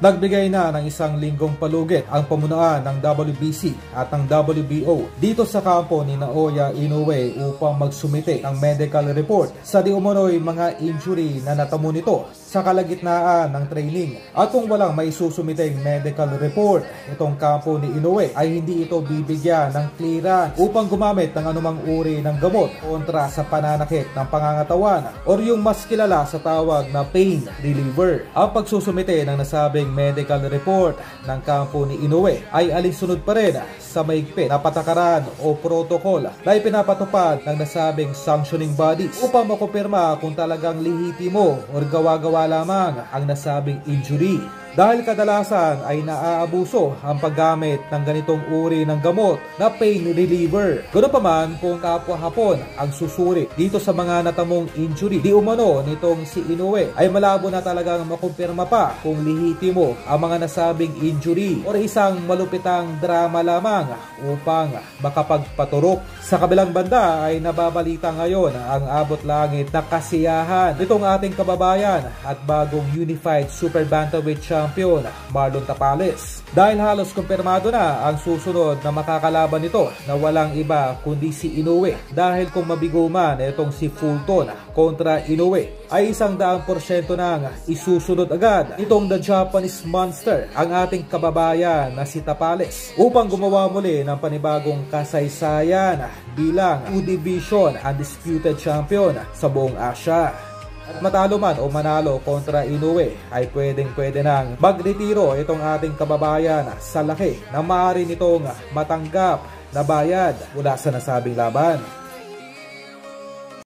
Nagbigay na ng isang linggong palugit ang pamunuan ng WBC at ng WBO dito sa kampo ni Naoya Inoue upang magsumite ng medical report sa di umano'y mga injury na natamo nito sa kalagitnaan ng training. At kung walang may susumiteng medical report, itong kampo ni Inoue ay hindi ito bibigyan ng clearance upang gumamit ng anumang uri ng gamot kontra sa pananakit ng pangangatawan or yung mas kilala sa tawag na pain reliever. Ang pagsusumite ng nasabing medical report ng kampo ni Inoue ay alinsunod pa rin sa maigpit na patakaran o protocol na ipinapatupad ng nasabing sanctioning bodies upang makumpirma kung talagang lihitimo o gawa-gawa lamang ang nasabing injury. Dahil kadalasan ay naaabuso ang paggamit ng ganitong uri ng gamot na pain reliever. Ganoon pa man kung kapwa hapon ang susuri dito sa mga natamong injury. Di umano nitong si Inoue ay malabo na talagang makumpirma pa kung lihitimo ang mga nasabing injury o isang malupitang drama lamang upang makapagpaturok. Sa kabilang banda ay nababalita ngayon ang abot langit na kasiyahan nitong ating kababayan at bagong Unified Super Bantamweight Champion Marlon Tapales. Dahil halos kumpirmado na ang susunod na makakalaban nito na walang iba kundi si Inoue. Dahil kung mabigo man itong si Fulton kontra Inoue ay isang daang porsyento nang isusunod agad itong the Japanese Monster ang ating kababayan na si Tapales upang gumawa muli ng panibagong kasaysayan bilang U-Division Undisputed Champion sa buong Asia. At matalo man o manalo kontra Inoue ay pwedeng pwede nang magretiro itong ating kababayan sa laki na maaari nitong matanggap na bayad mula sa nasabing laban.